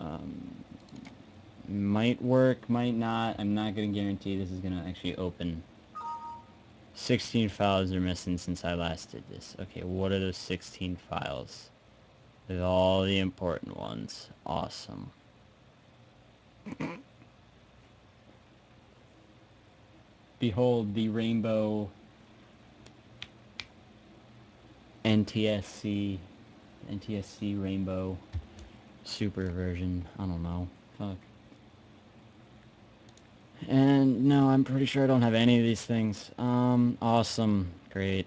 Um, might work, might not. I'm not going to guarantee this is going to actually open. 16 files are missing since I last did this. Okay, what are those 16 files? With all the important ones. Awesome. Behold the rainbow NTSC NTSC rainbow super version. I don't know. Fuck. And no, I'm pretty sure I don't have any of these things. Um, awesome. Great.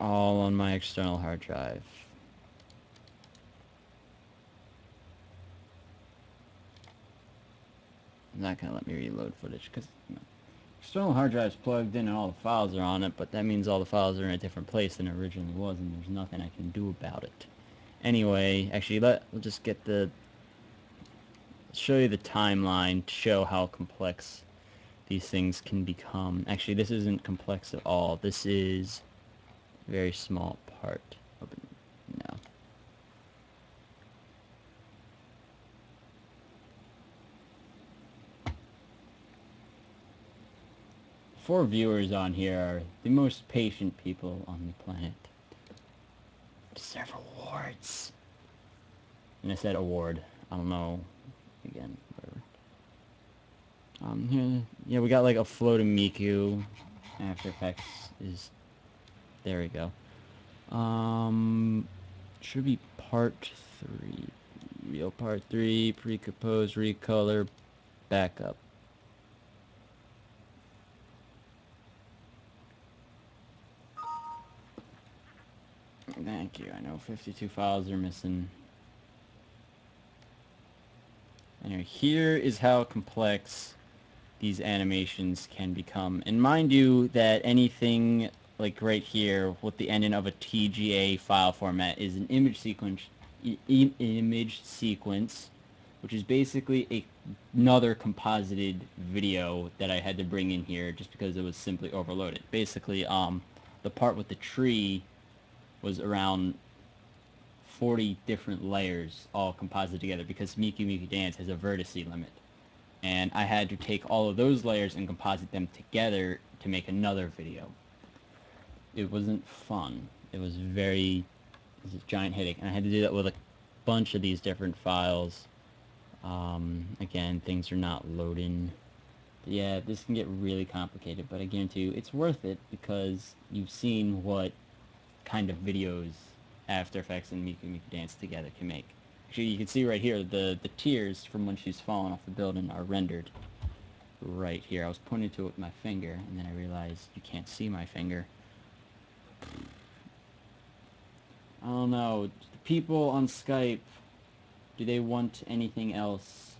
All on my external hard drive. not going to let me reload footage because you know, external hard drive is plugged in and all the files are on it, but that means all the files are in a different place than it originally was, and there's nothing I can do about it. Anyway, actually, let, we'll just get the... show you the timeline to show how complex these things can become. Actually, this isn't complex at all. This is a very small part. Open now. Four viewers on here are the most patient people on the planet. Several awards. And I said award. I don't know. Again, whatever. Um, here, yeah, we got like a floating Miku. After Effects is... There we go. Um, should be part three. Real part three, pre-compose, recolor, backup. Thank you. I know 52 files are missing. Anyway, here is how complex these animations can become. And mind you that anything like right here with the ending of a TGA file format is an image sequence image sequence which is basically a, another composited video that I had to bring in here just because it was simply overloaded. Basically, um, the part with the tree was around 40 different layers all composited together because Miku Miku Dance has a vertex limit. And I had to take all of those layers and composite them together to make another video. It wasn't fun. It was very, it was a giant headache. And I had to do that with a bunch of these different files. Um, again, things are not loading. Yeah, this can get really complicated, but I guarantee you it's worth it because you've seen what kind of videos After Effects and Miku Miku Dance together can make. Actually, you can see right here, the, the tears from when she's falling off the building are rendered right here. I was pointing to it with my finger, and then I realized you can't see my finger. I don't know. The people on Skype, do they want anything else?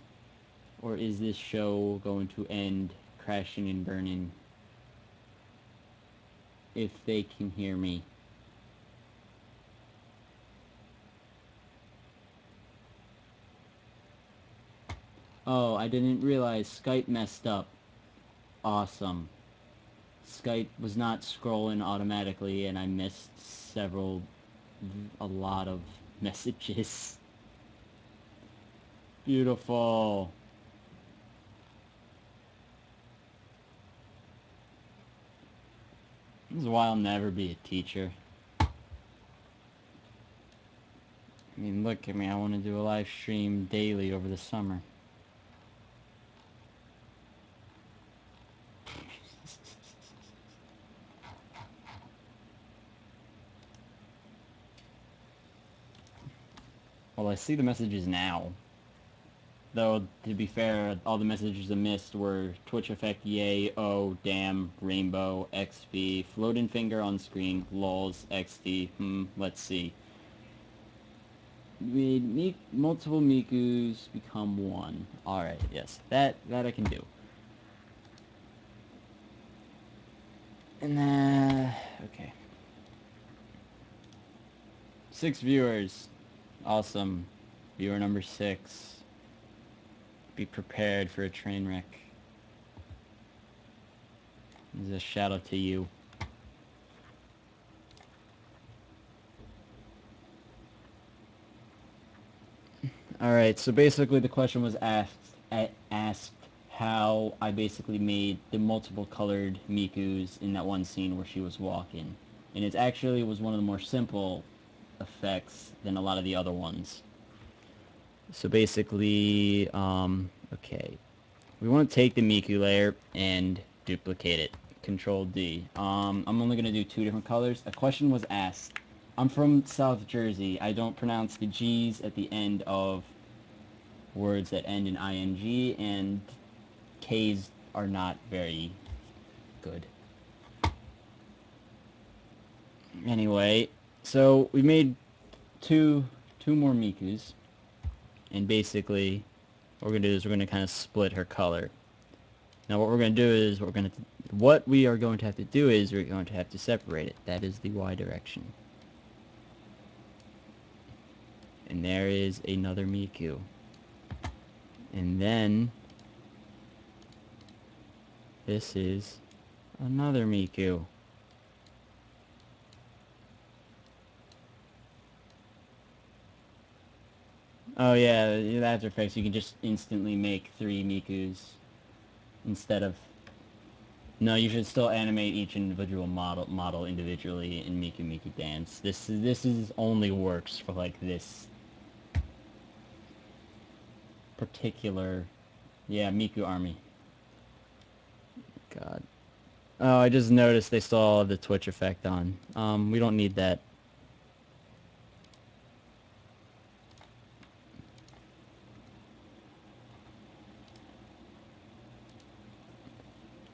Or is this show going to end crashing and burning? If they can hear me. Oh, I didn't realize Skype messed up. Awesome. Skype was not scrolling automatically and I missed several, a lot of messages. Beautiful. This is why I'll never be a teacher. I mean, look at me. I want to do a live stream daily over the summer. Well, I see the messages now. Though, to be fair, all the messages I missed were Twitch effect, yay, oh, damn, rainbow, XP, floating finger on screen, lols, XD, hmm, let's see. We Made multiple Mikus become one. Alright, yes, that, that I can do. And then, okay. Six viewers. Awesome. Viewer number six. Be prepared for a train wreck. This is a shout out to you. Alright, so basically the question was asked, asked how I basically made the multiple colored Mikus in that one scene where she was walking. And it actually was one of the more simple effects than a lot of the other ones. So basically, um, okay, we want to take the Miku layer and duplicate it. Control D. Um, I'm only going to do two different colors. A question was asked. I'm from South Jersey. I don't pronounce the G's at the end of words that end in ing, and K's are not very good. Anyway, so we made two two more Mikus, and basically what we're gonna do is we're gonna kind of split her color. Now what we're gonna do is we're gonna what we are going to have to do is we're going to have to separate it. That is the Y direction. And there is another Miku. And then this is another Miku. Oh yeah, After Effects, you can just instantly make three Mikus instead of... No, you should still animate each individual model model individually in Miku Miku Dance. This is this is only works for like this particular, yeah, Miku Army. God. Oh, I just noticed they still have the Twitch effect on. Um, we don't need that.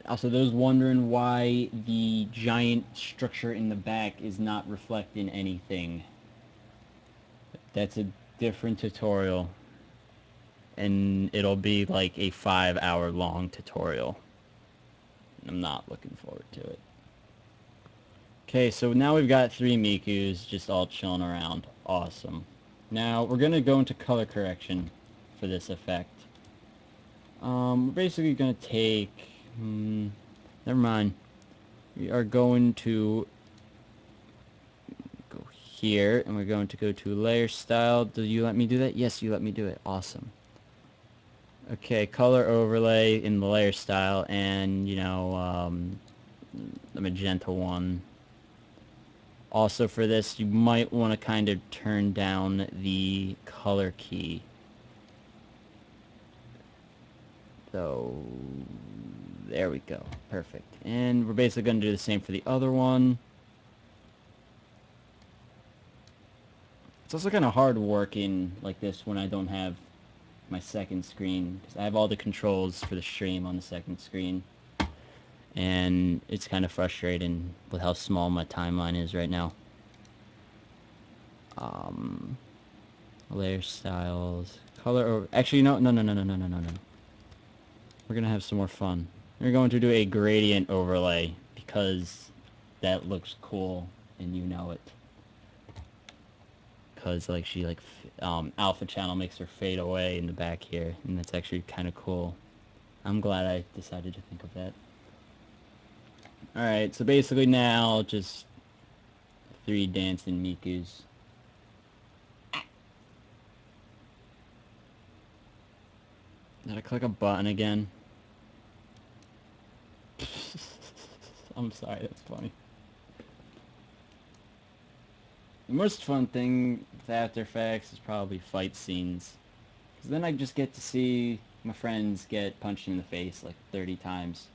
Also, those wondering why the giant structure in the back is not reflecting anything. That's a different tutorial. And it'll be like a five hour long tutorial. I'm not looking forward to it. Okay, so now we've got three Mikus just all chilling around. Awesome. Now, we're going to go into color correction for this effect. Um, we're basically going to take... Hmm, never mind. We are going to go here, and we're going to go to layer style. Do you let me do that? Yes, you let me do it. Awesome. Okay, color overlay in the layer style, and, you know, um, the magenta one. Also for this, you might want to kind of turn down the color key. So, there we go. Perfect. And we're basically going to do the same for the other one. It's also kind of hard working like this when I don't have my second screen. Because I have all the controls for the stream on the second screen. And it's kind of frustrating with how small my timeline is right now. Um, layer styles, color, or actually no, no, no, no, no, no, no, no. We're gonna have some more fun we're going to do a gradient overlay because that looks cool and you know it. Because like she like um, alpha channel makes her fade away in the back here and that's actually kind of cool. I'm glad I decided to think of that. Alright so basically now just three dancing Mikus. Did I click a button again I'm sorry that's funny The most fun thing with After Effects is probably fight scenes. Because then I just get to see my friends get punched in the face like 30 times.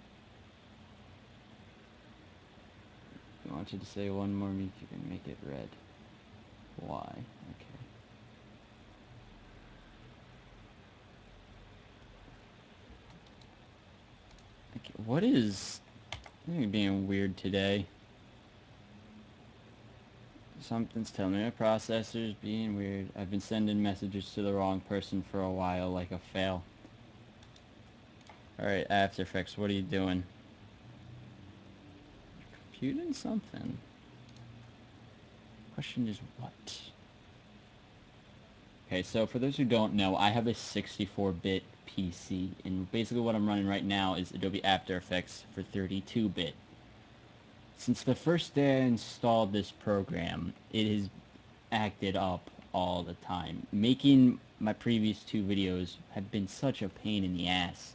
I want you to say one more means you can make it red. Why? Okay what is... I'm being weird today. Something's telling me my processor's being weird. I've been sending messages to the wrong person for a while, like a fail. Alright, After Effects, what are you doing? Computing something. Question is what? Okay, so for those who don't know, I have a 64-bit PC, and basically what I'm running right now is Adobe After Effects for 32-bit. Since the first day I installed this program, it has acted up all the time, making my previous two videos have been such a pain in the ass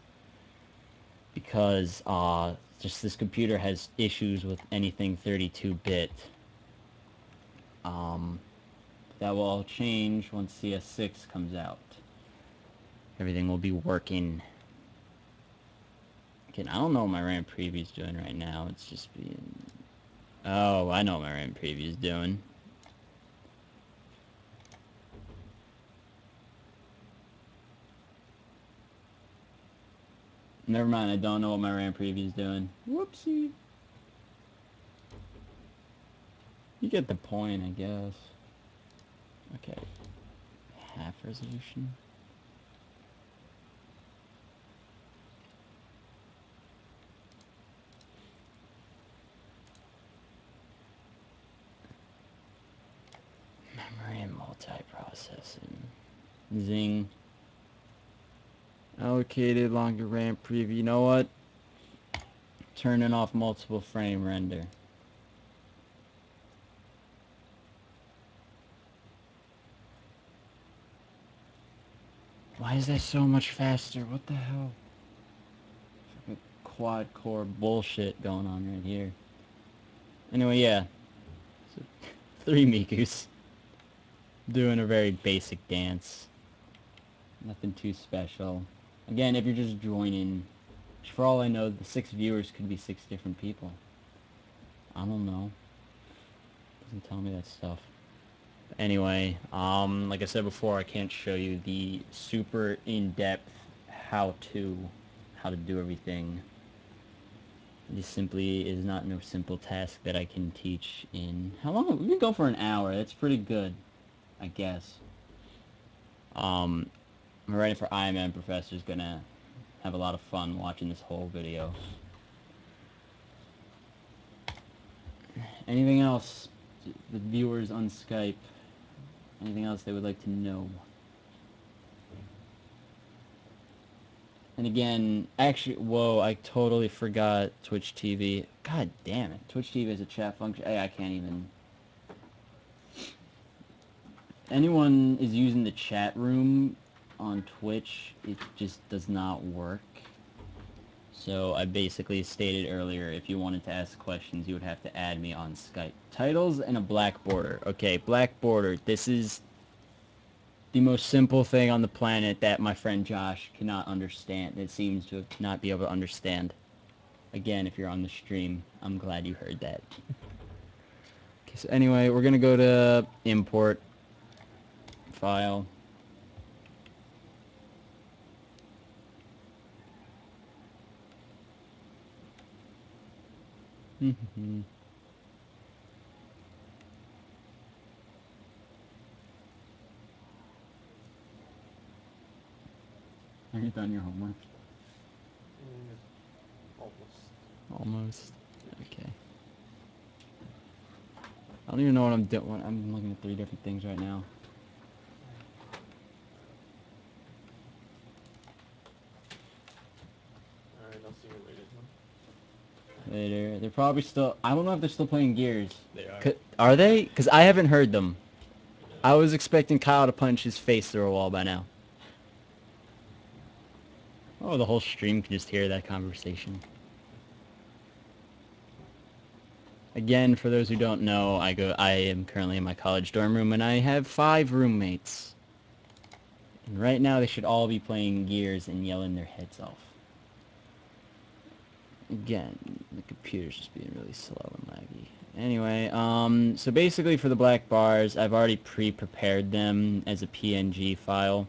because uh, just this computer has issues with anything 32-bit. Um, that will all change once CS6 comes out. Everything will be working. Again, I don't know what my RAM preview is doing right now. It's just being... Oh, I know what my RAM preview is doing. Never mind, I don't know what my RAM preview is doing. Whoopsie. You get the point, I guess. Okay. Half resolution. Memory and multiprocessing. Zing. Allocated longer RAM preview. You know what? Turning off multiple frame render. Why is that so much faster? What the hell? quad core bullshit going on right here. Anyway, yeah. So, three Mikus. Doing a very basic dance. Nothing too special. Again, if you're just joining, for all I know, the six viewers could be six different people. I don't know. Doesn't tell me that stuff. Anyway, um, like I said before, I can't show you the super in-depth how-to, how to do everything. This simply is not no simple task that I can teach in... How long? We can go for an hour. That's pretty good, I guess. Um, I'm ready for IMM Professor's gonna have a lot of fun watching this whole video. Anything else? The viewers on Skype. Anything else they would like to know? And again, actually, whoa, I totally forgot Twitch TV. God damn it. Twitch TV has a chat function. Hey, I can't even... Anyone is using the chat room on Twitch, it just does not work. So I basically stated earlier, if you wanted to ask questions, you would have to add me on Skype. Titles and a black border. Okay, black border. This is the most simple thing on the planet that my friend Josh cannot understand. It seems to not be able to understand. Again, if you're on the stream, I'm glad you heard that. okay, so anyway, we're going to go to import file. Mm-hmm. Have you done your homework? Almost. Almost. Okay. I don't even know what I'm doing. I'm looking at three different things right now. Alright, I'll see you later then. Later. They're probably still... I don't know if they're still playing Gears. They are. Are they? Because I haven't heard them. I was expecting Kyle to punch his face through a wall by now. Oh, the whole stream can just hear that conversation. Again, for those who don't know, I go. I am currently in my college dorm room, and I have five roommates. And right now, they should all be playing Gears and yelling their heads off. Again, the computer's just being really slow and laggy. Anyway, um, so basically for the black bars, I've already pre-prepared them as a PNG file.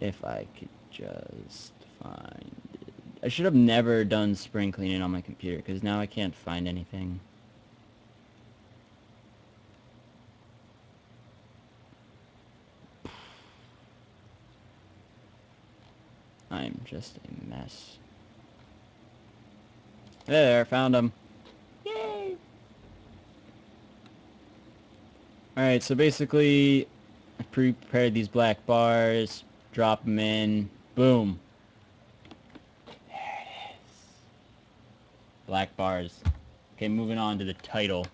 If I could just find it. I should have never done spring cleaning on my computer, because now I can't find anything. I'm just a mess. There, found them. Yay! Alright, so basically, I prepared these black bars, drop them in, boom. There it is. Black bars. Okay, moving on to the title.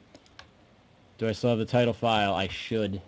Do I still have the title file? I should.